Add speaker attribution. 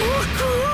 Speaker 1: Porco!